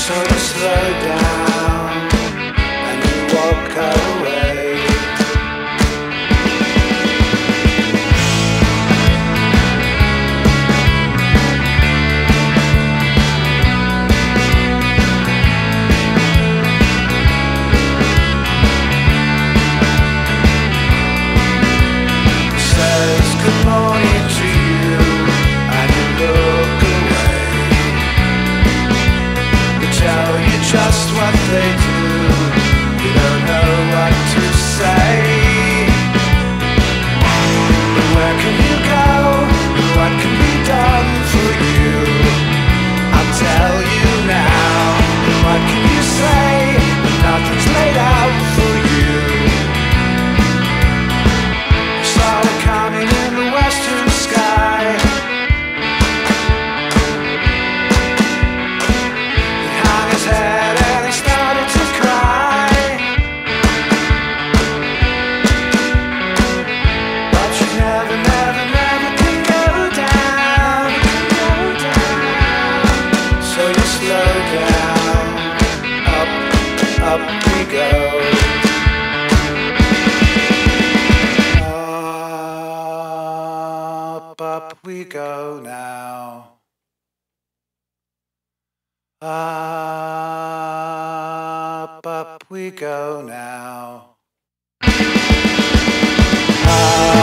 So slow down. just what they do. You don't know what to say. slow down. Up, up we go. Up, up we go now. Up, up we go now. Up,